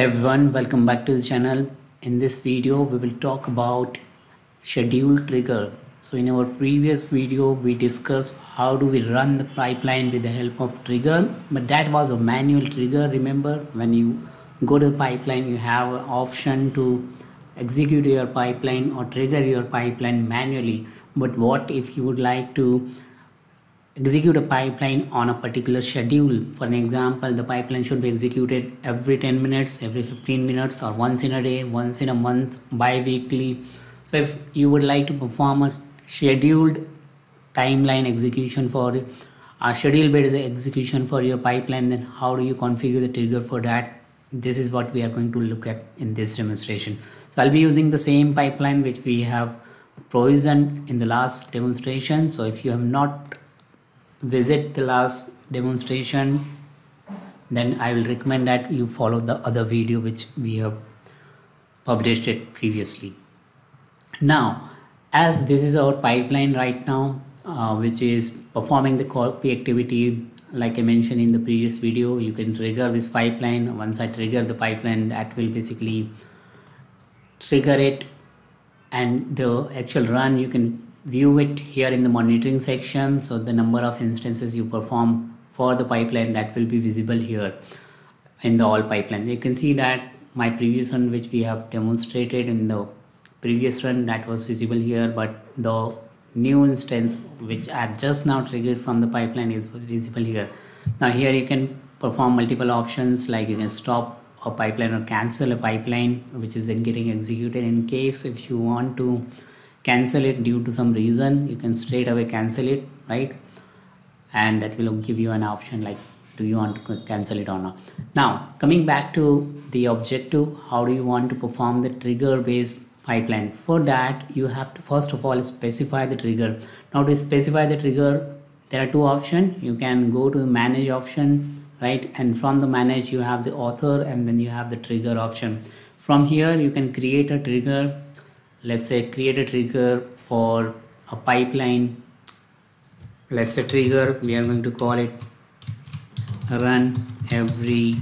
everyone welcome back to the channel. In this video we will talk about schedule trigger. So in our previous video we discussed how do we run the pipeline with the help of trigger but that was a manual trigger. Remember when you go to the pipeline you have an option to execute your pipeline or trigger your pipeline manually. But what if you would like to execute a pipeline on a particular schedule. For an example, the pipeline should be executed every 10 minutes, every 15 minutes, or once in a day, once in a month, bi-weekly. So if you would like to perform a scheduled timeline execution for a schedule based execution for your pipeline, then how do you configure the trigger for that? This is what we are going to look at in this demonstration. So I'll be using the same pipeline which we have provisioned in the last demonstration. So if you have not visit the last demonstration then I will recommend that you follow the other video which we have published it previously. Now as this is our pipeline right now uh, which is performing the copy activity like I mentioned in the previous video you can trigger this pipeline once I trigger the pipeline that will basically trigger it and the actual run you can view it here in the monitoring section. So the number of instances you perform for the pipeline that will be visible here in the all pipelines you can see that my previous one which we have demonstrated in the previous run that was visible here but the new instance which I have just now triggered from the pipeline is visible here. Now here you can perform multiple options like you can stop a pipeline or cancel a pipeline which is then getting executed in case if you want to cancel it due to some reason you can straight away cancel it right? And that will give you an option like do you want to cancel it or not? Now coming back to the objective how do you want to perform the trigger based pipeline? For that you have to first of all specify the trigger. Now to specify the trigger there are two options. You can go to the manage option right? And from the manage you have the author and then you have the trigger option. From here you can create a trigger let's say create a trigger for a pipeline. Let's say trigger we are going to call it run every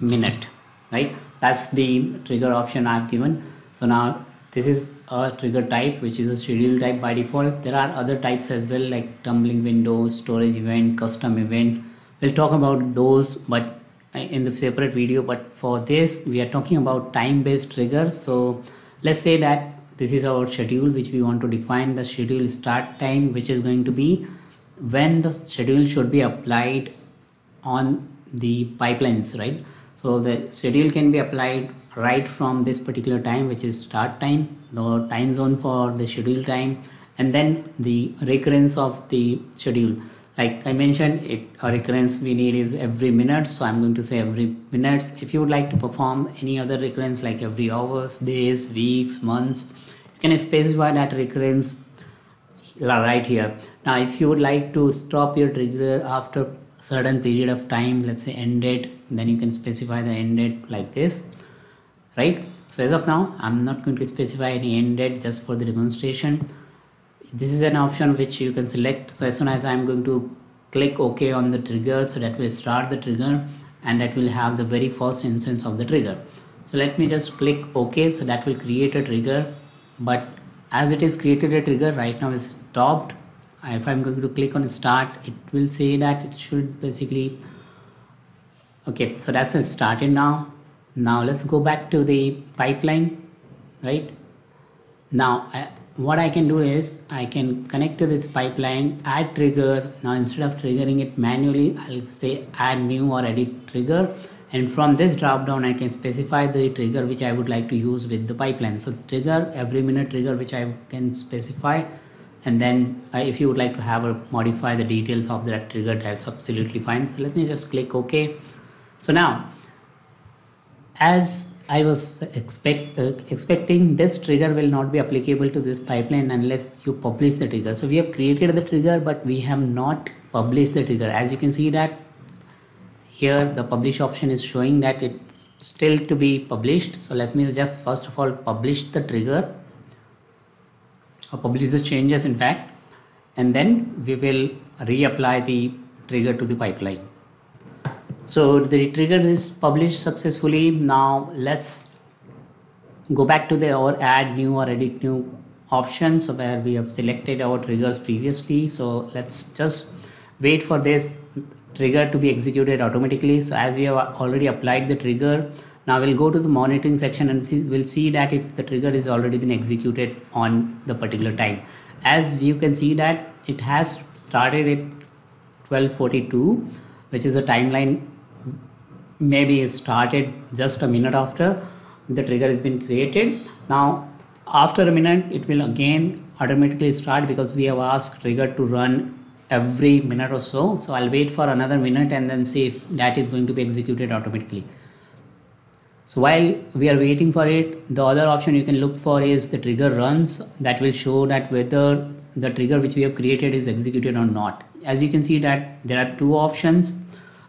minute right? That's the trigger option I've given. So now this is a trigger type which is a schedule type by default. There are other types as well like tumbling window storage event custom event. We'll talk about those but in the separate video. But for this we are talking about time based triggers. So let's say that this is our schedule which we want to define the schedule start time which is going to be when the schedule should be applied on the pipelines right? So the schedule can be applied right from this particular time which is start time the time zone for the schedule time and then the recurrence of the schedule like I mentioned it a recurrence we need is every minute. So I'm going to say every minutes. If you would like to perform any other recurrence like every hours days weeks months you can specify that recurrence right here. Now if you would like to stop your trigger after a certain period of time let's say end date then you can specify the end date like this right? So as of now I'm not going to specify any end date just for the demonstration this is an option which you can select. So as soon as I'm going to click OK on the trigger so that will start the trigger and that will have the very first instance of the trigger. So let me just click OK. So that will create a trigger. But as it is created a trigger right now is stopped. Uh, if I'm going to click on start it will say that it should basically okay so that's started now. Now let's go back to the pipeline right? Now I, what I can do is I can connect to this pipeline add trigger. Now instead of triggering it manually I'll say add new or edit trigger. And from this drop down I can specify the trigger which I would like to use with the pipeline. So trigger every minute trigger which I can specify. And then uh, if you would like to have a modify the details of that trigger that's absolutely fine. So let me just click OK. So now as I was expect, uh, expecting this trigger will not be applicable to this pipeline unless you publish the trigger. So we have created the trigger, but we have not published the trigger. As you can see that here the publish option is showing that it's still to be published. So let me just first of all publish the trigger or publish the changes in fact, and then we will reapply the trigger to the pipeline. So the trigger is published successfully. Now let's go back to the or add new or edit new options where we have selected our triggers previously. So let's just wait for this trigger to be executed automatically. So as we have already applied the trigger now we'll go to the monitoring section and we'll see that if the trigger is already been executed on the particular time. As you can see that it has started at 1242 which is a timeline maybe started just a minute after the trigger has been created. Now after a minute it will again automatically start because we have asked trigger to run every minute or so. So i'll wait for another minute and then see if that is going to be executed automatically. So while we are waiting for it the other option you can look for is the trigger runs that will show that whether the trigger which we have created is executed or not. As you can see that there are two options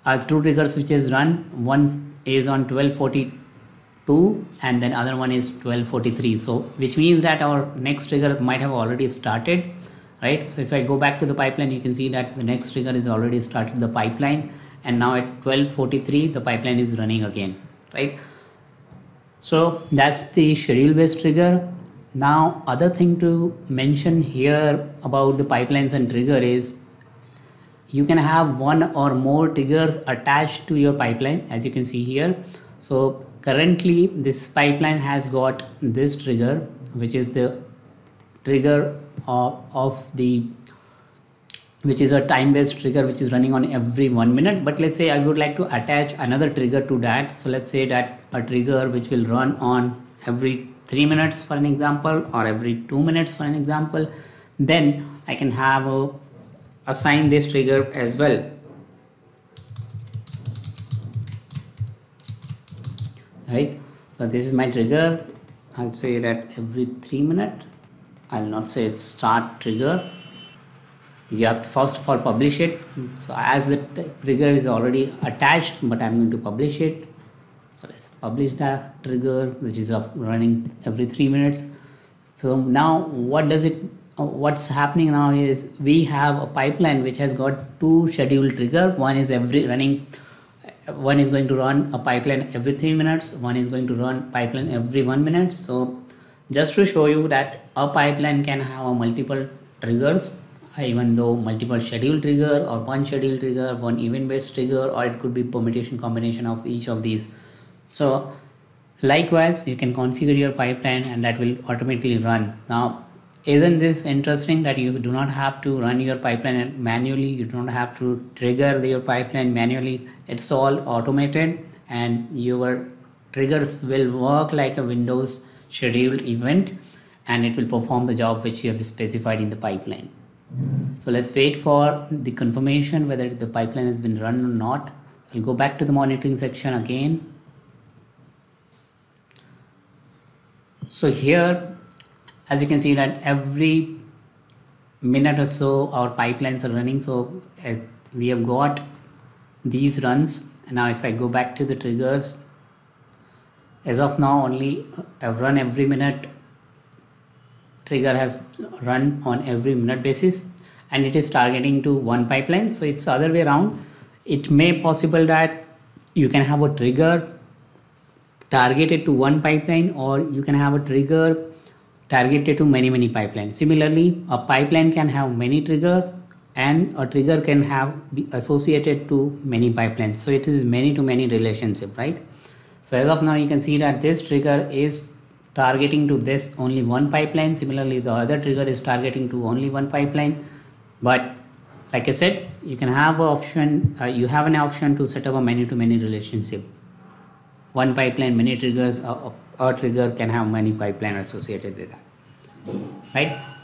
uh, two triggers which is run. One is on 1242 and then other one is 1243 so which means that our next trigger might have already started right? So if i go back to the pipeline you can see that the next trigger is already started the pipeline. And now at 1243 the pipeline is running again right? So that's the schedule based trigger. Now other thing to mention here about the pipelines and trigger is you can have one or more triggers attached to your pipeline as you can see here. So currently this pipeline has got this trigger which is the trigger of, of the which is a time-based trigger which is running on every one minute. But let's say I would like to attach another trigger to that. So let's say that a trigger which will run on every three minutes for an example or every two minutes for an example. Then I can have a assign this trigger as well. Right? So this is my trigger. I'll say that every three minutes I'll not say start trigger. You have to first of all publish it. So as the trigger is already attached but I'm going to publish it. So let's publish the trigger which is of running every three minutes. So now what does it what's happening now is we have a pipeline which has got two scheduled trigger. One is every running one is going to run a pipeline every three minutes. One is going to run pipeline every one minute. So just to show you that a pipeline can have multiple triggers uh, even though multiple schedule trigger or one schedule trigger one event based trigger or it could be permutation combination of each of these. So likewise you can configure your pipeline and that will automatically run. Now isn't this interesting that you do not have to run your pipeline manually you don't have to trigger your pipeline manually? It's all automated and your triggers will work like a windows scheduled event and it will perform the job which you have specified in the pipeline. So let's wait for the confirmation whether the pipeline has been run or not. I'll go back to the monitoring section again. So here as you can see that every minute or so our pipelines are running. So uh, we have got these runs. And now if I go back to the triggers as of now only I've run every minute. Trigger has run on every minute basis and it is targeting to one pipeline. So it's other way around. It may possible that you can have a trigger targeted to one pipeline or you can have a trigger targeted to many many pipelines. Similarly a pipeline can have many triggers and a trigger can have be associated to many pipelines. So it is many to many relationship right? So as of now you can see that this trigger is targeting to this only one pipeline. Similarly the other trigger is targeting to only one pipeline. But like i said you can have an option uh, you have an option to set up a many to many relationship. One pipeline many triggers a, a trigger can have many pipeline associated with that. Right